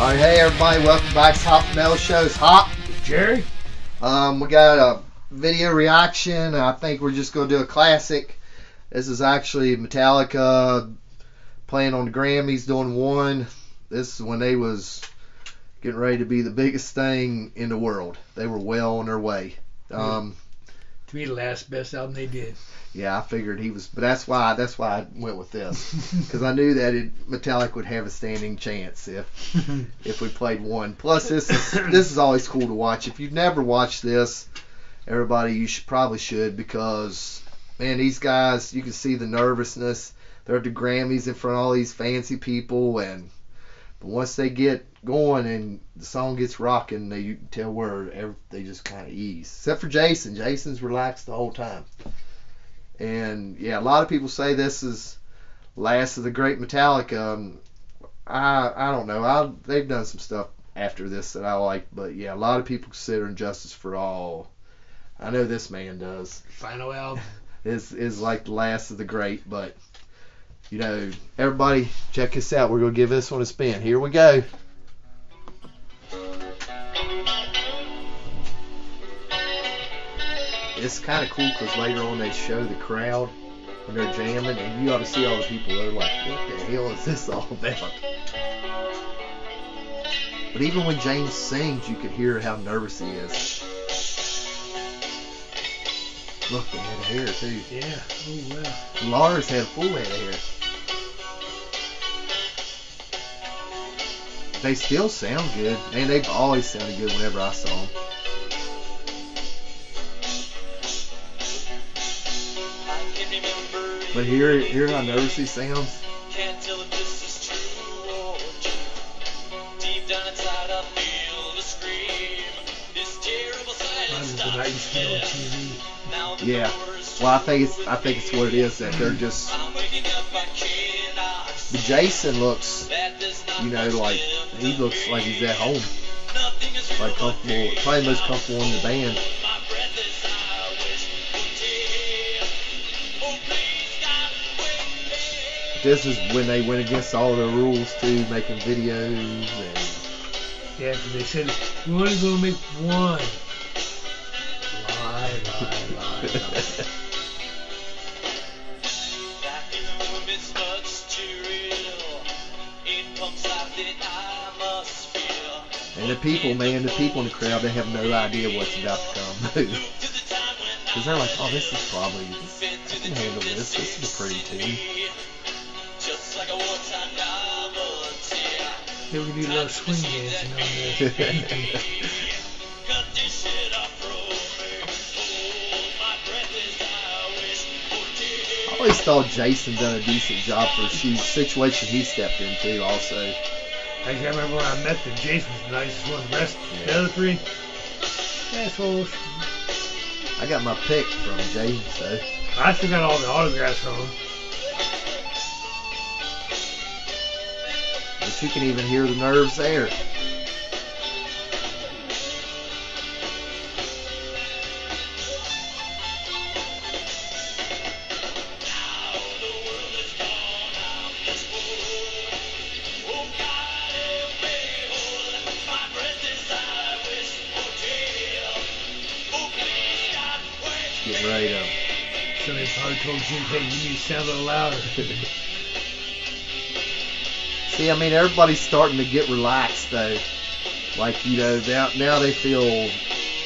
All right, hey everybody, welcome back to Hop Metal Show's Hop. Jerry? Um, we got a video reaction. I think we're just gonna do a classic. This is actually Metallica playing on the Grammys, doing one. This is when they was getting ready to be the biggest thing in the world. They were well on their way. Um, To me, the last best album they did. yeah, I figured he was, but that's why that's why I went with this because I knew that it, Metallica would have a standing chance if if we played one. Plus, this is this is always cool to watch. If you've never watched this, everybody, you should probably should because man, these guys, you can see the nervousness. They're at the Grammys in front of all these fancy people, and but once they get going and the song gets rocking, they you can tell where every, they just kind of ease. Except for Jason. Jason's relaxed the whole time. And yeah, a lot of people say this is last of the great Metallica. Um, I I don't know. I they've done some stuff after this that I like, but yeah, a lot of people consider Injustice for All. I know this man does. Final album. Is is like the last of the great, but you know, everybody check this out. We're gonna give this one a spin. Here we go. It's kind of cool because later on they show the crowd when they're jamming, and you ought to see all the people. They're like, "What the hell is this all about?" But even when James sings, you can hear how nervous he is. Look, they had hair too. Yeah. Oh, wow. Lars had a full head of hair. They still sound good, and they've always sounded good whenever I saw them. But here, hear how nervous he sounds. Can't tell if this is true or true. Deep down inside, I feel the scream. This terrible silence was the night see on stops TV. Yeah. Well, I think it's I think it's what it is that they're just. I'm waking up, I cannot But Jason looks, That does not you know, like he looks like he's at home, like comfortable, probably most comfortable in the band. This is when they went against all the rules too, making videos and. Yeah, 'cause they said, we only going to make one. Lie, lie, lie, lie. That in the room is much too real. It pumps out that I must feel. And the people, man, the people in the crowd, they have no idea what's about to come. To the time when Because they're like, oh, this is probably, I can handle this. This is a pretty tune. They would do a little swing dancing on this. Cut this shit off from me. My breath is I wish would I always thought Jason done a decent job for the situation he stepped into also. I can't remember when I met them, Jason was the nicest one. The rest, the other three, assholes. I got my pick from Jason, so. I still got all the autographs from them. You can even hear the nerves there. Getting ready to. Somebody probably told Jim, hey, you need to sound a little louder. See, I mean, everybody's starting to get relaxed though. Like you know, now now they feel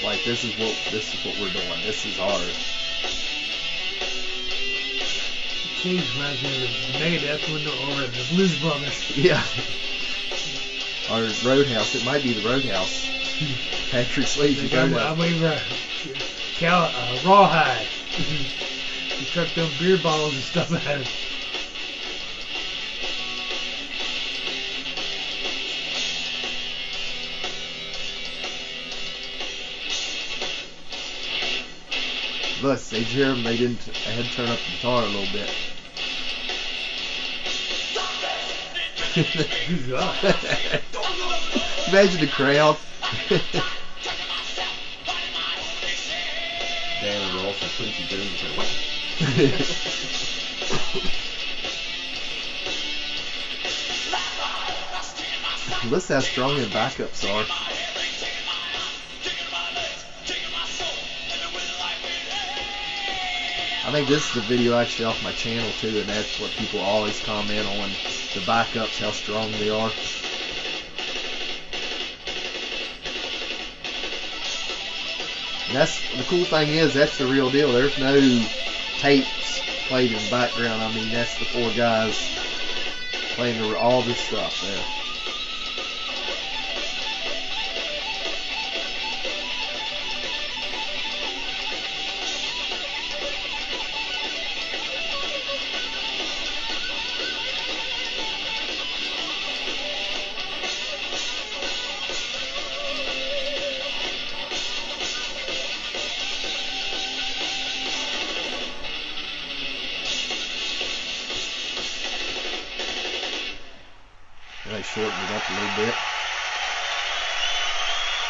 like this is what this is what we're doing. This is ours. Cage reminds me of Megadeth when or the Blues Brothers. Yeah. Or Roadhouse. It might be the Roadhouse. Patrick Swayze I mean, uh, Cal, uh, Rawhide. he chucked them beer bottles and stuff at him. They hear them. They didn't. They had to turn up the guitar a little bit. Imagine the crowd. Diana Ross and Quincy Jones. Listen how strong the backups are. I think this is the video actually off my channel too, and that's what people always comment on the backups, how strong they are. And that's the cool thing is that's the real deal. There's no tapes played in the background. I mean that's the four guys playing all this stuff there.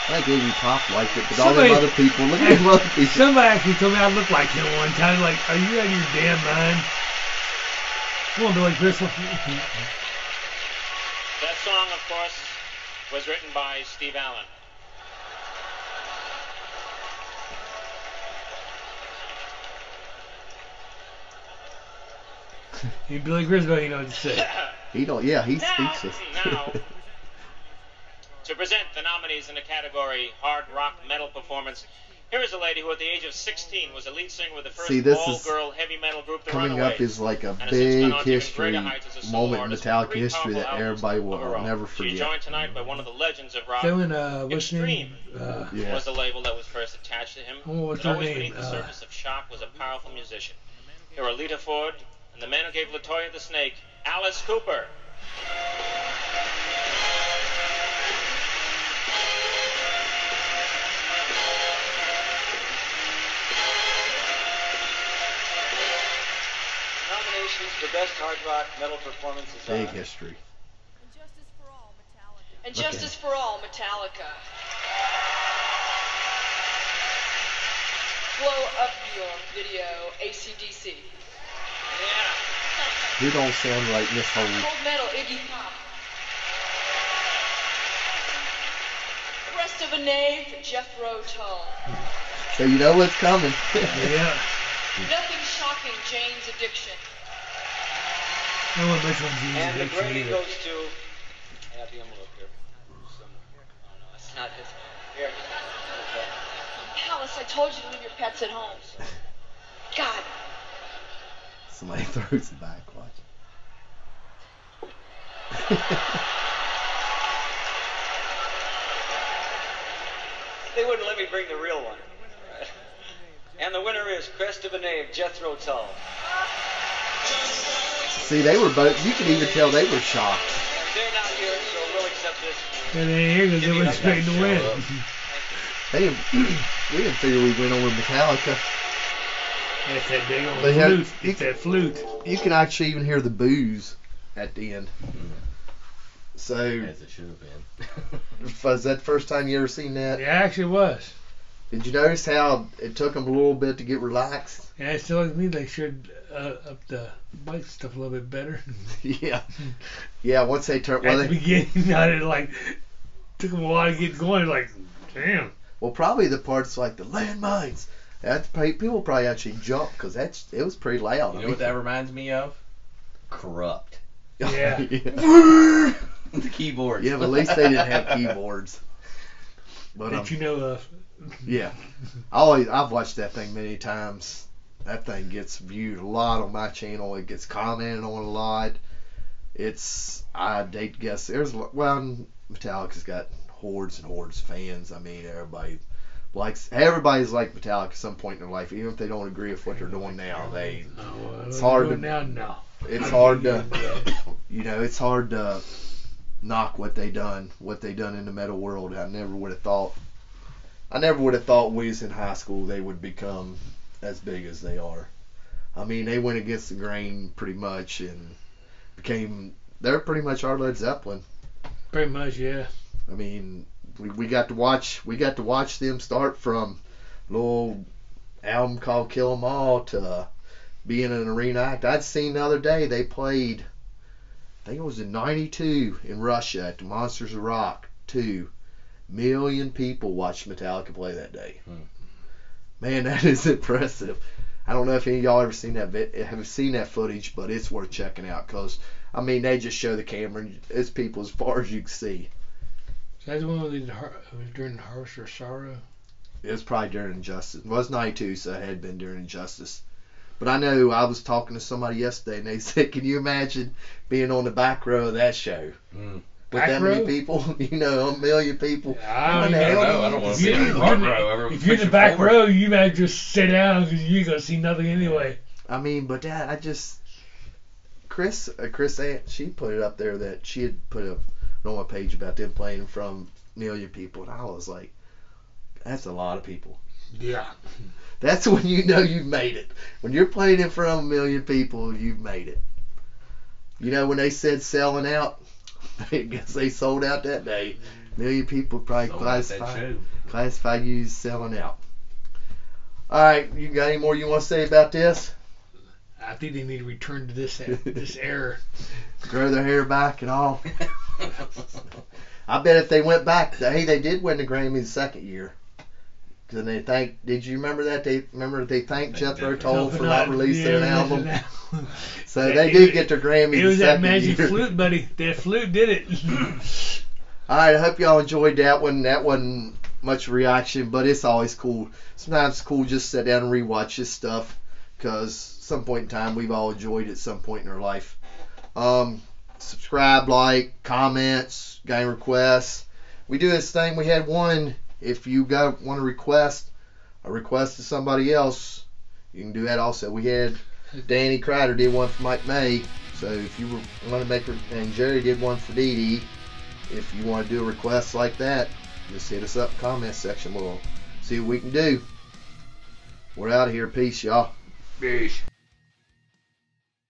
I think Iggy Pop liked it, but all them Somebody- other people, look at them other people. Somebody actually told me I looked like him one time. Like, are you out of your damn mind? Come on, Billy Crystal. That song, of course, was written by Steve Allen. Hey, Billy Crystal, you know what to say. He don't. Yeah, he's Now- speechless. now- To present the nominees in the category Hard Rock Metal Performance, here is a lady who, at the age of 16, was a lead singer with the first See, this is all-girl heavy metal group, the Coming Runaways. up is like a and big gone on to even history greater heights as a moment in artist Metallica history that everybody will her own. never She's forget. joined tonight by one of the legends of rock. Doing, uh, what's her name? Extreme Uh, Yeah. was the label that was first attached to him. Oh, what's but her always name? beneath the Uh, surface of shock was a powerful musician. Here are Lita Ford and the man who gave Latoya the Snake, Alice Cooper. Nominations for Best Hard Rock Metal Performances Big are history. Justice for all, Metallica. And Okay. Justice for All, Metallica. Blow Up Your Video, ACDC. Yeah. Who don't sound like Miss Holt? Cold Metal, Iggy Pop. Crest of a Knave, Jethro Tull. So you know what's coming. yeah. Nothing Shocking, Jane's Addiction. No one which one's easy And the to grading either. goes to. I have the envelope here. Somewhere. Oh no, it's not his. Here. Okay. Alice, I told you to leave your pets at home. God, Somebody throws it back. Watch. They wouldn't let me bring the real one. And the winner is Crest of a Knave, Jethro Tull. See, they were both. You could even tell they were shocked. They're not here, so we'll accept this. And they ain't here because they Give me went that straight to win. up. They didn't, we didn't figure we'd win over Metallica. That's that big old They had- flute. It's that flute. You can actually even hear the booze at the end. So, As it should have been. was that the first time you ever seen that? It actually was. Did you notice how it took them a little bit to get relaxed? Yeah, it still like me they should uh, up the bike stuff a little bit better. yeah. Yeah, once they turn. Well, At the they, beginning, I did like took them a while to get going. Like, damn. well, probably the parts like the landmines. That people probably actually jumped because that's it was pretty loud. You know what that reminds me of? Corrupt. Yeah. yeah. the keyboards. Yeah, but at least they didn't have keyboards. But um, you know of. yeah, I always I've watched that thing many times. That thing gets viewed a lot on my channel. It gets commented on a lot. It's I date guess there's well Metallica's got hordes and hordes of fans. I mean everybody likes everybody's like Metallica at some point in their life, even if they don't agree with what they're doing now. They Oh, It's hard to- now. No. it's hard to that. you know it's hard to knock what they done what they done in the metal world. I never would have thought I never would have thought we was in high school they would become as big as they are. I mean they went against the grain pretty much and became they're pretty much our Led Zeppelin. Pretty much, yeah. I mean, we, we got to watch we got to watch them start from little album called Kill 'Em All to being in an arena act. I'd seen the other day they played I think it was in '92 in Russia at the Monsters of Rock. Two million people watched Metallica play that day. Hmm. Man, that is impressive. I don't know if any of y'all ever seen that have seen that footage, but it's worth checking out because I mean they just show the camera and it's people as far as you can see. So that's one of the har- it was during Harvest or Sorrow. It was probably during Injustice. It was 92, so it had been during Injustice. But I know I was talking to somebody yesterday, and they said, "Can you imagine being on the back row of that show Mm. with Back that row? many people? You know, a million people. I don't the even hell know. I don't wanna If see you're, in the front row. Everyone if you're in the back forward. row, you might just sit down because you're gonna see nothing anyway. I mean, but that I just Chris, uh, Chris Ant, she put it up there that she had put a normal page about them playing from a million people, and I was like, that's a lot of people. Yeah. That's when you know you've made it. When you're playing in front of a million people, you've made it. You know, when they said selling out, I guess they sold out that day. Mm-hmm. million people probably Sold that classify, classify you as selling out. All right, you got any more you want to say about this? I think they need to return to this this era. Grow their hair back and all. I bet if they went back, hey, they did win the Grammy the second year. Cause they thank. Did you remember that? They remember they thanked Jethro. Tull for not releasing Yeah, an album. So they did get their Grammy It the was that magic year. flute, buddy. That flute did it. All right, I hope y'all enjoyed that one. That wasn't much reaction, but it's always cool. Sometimes it's cool just to sit down and rewatch this stuff because some point in time we've all enjoyed it at some point in our life. Um, subscribe, like, comments, game requests. We do this thing. We had one. If you got want to request a request to somebody else, you can do that also. We had Danny Crider did one for Mike May. So if you want to make, and Jerry did one for Dee Dee if you want to do a request like that, just hit us up in the comment section. We'll see what we can do. We're out of here. Peace, y'all. Peace.